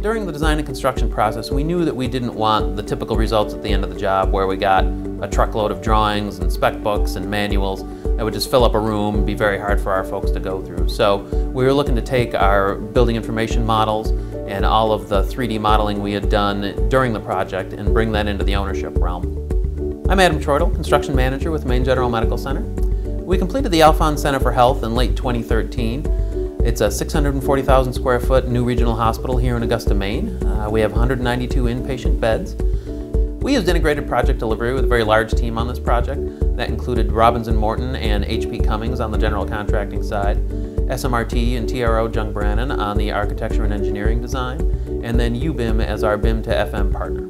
During the design and construction process, we knew that we didn't want the typical results at the end of the job where we got a truckload of drawings and spec books and manuals that would just fill up a room and be very hard for our folks to go through. So we were looking to take our building information models and all of the 3D modeling we had done during the project and bring that into the ownership realm. I'm Adam Troidel, Construction Manager with Maine General Medical Center. We completed the Alfond Center for Health in late 2013 it's a 640,000 square foot new regional hospital here in Augusta, Maine. Uh, we have 192 inpatient beds. We used integrated project delivery with a very large team on this project. That included Robins & Morton and HP Cummings on the general contracting side, SMRT and TRO Jung Brannen on the architecture and engineering design, and then YouBIM as our BIM to FM partner.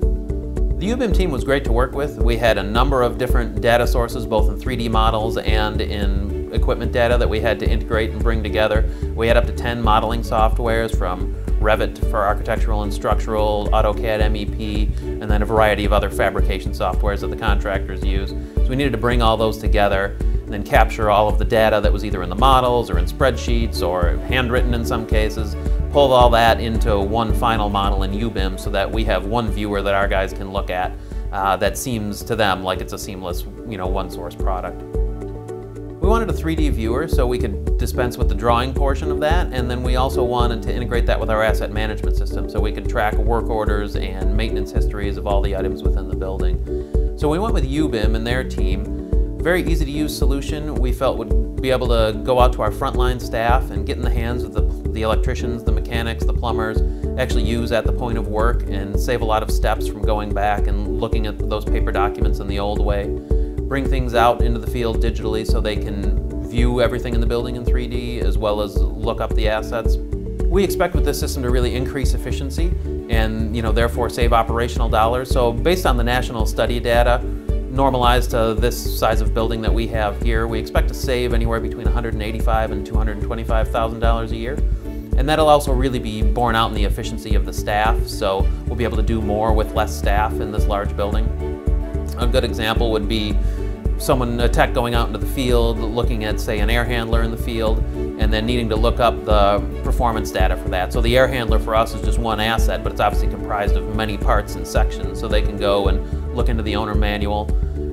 The YouBIM team was great to work with. We had a number of different data sources, both in 3D models and in equipment data that we had to integrate and bring together. We had up to 10 modeling softwares from Revit for architectural and structural, AutoCAD MEP, and then a variety of other fabrication softwares that the contractors use. So we needed to bring all those together and then capture all of the data that was either in the models or in spreadsheets or handwritten in some cases, pull all that into one final model in YouBIM so that we have one viewer that our guys can look at uh, that seems to them like it's a seamless, you know, one source product. We wanted a 3D viewer so we could dispense with the drawing portion of that, and then we also wanted to integrate that with our asset management system so we could track work orders and maintenance histories of all the items within the building. So we went with YouBIM and their team. very easy to use solution we felt would be able to go out to our frontline staff and get in the hands of the, the electricians, the mechanics, the plumbers, actually use at the point of work and save a lot of steps from going back and looking at those paper documents in the old way bring things out into the field digitally so they can view everything in the building in 3D as well as look up the assets. We expect with this system to really increase efficiency and you know therefore save operational dollars. So based on the national study data, normalized to this size of building that we have here, we expect to save anywhere between $185 and $225,000 a year. And that'll also really be borne out in the efficiency of the staff, so we'll be able to do more with less staff in this large building. A good example would be someone, a tech going out into the field, looking at, say, an air handler in the field, and then needing to look up the performance data for that. So the air handler for us is just one asset, but it's obviously comprised of many parts and sections. So they can go and look into the owner manual,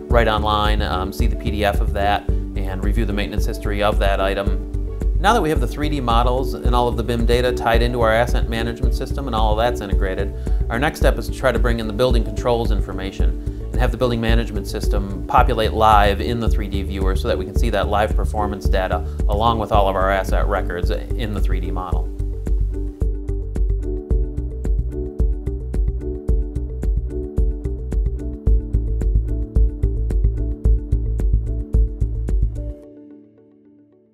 right online, um, see the PDF of that, and review the maintenance history of that item. Now that we have the 3D models and all of the BIM data tied into our asset management system and all of that's integrated, our next step is to try to bring in the building controls information and have the building management system populate live in the 3D viewer so that we can see that live performance data along with all of our asset records in the 3D model.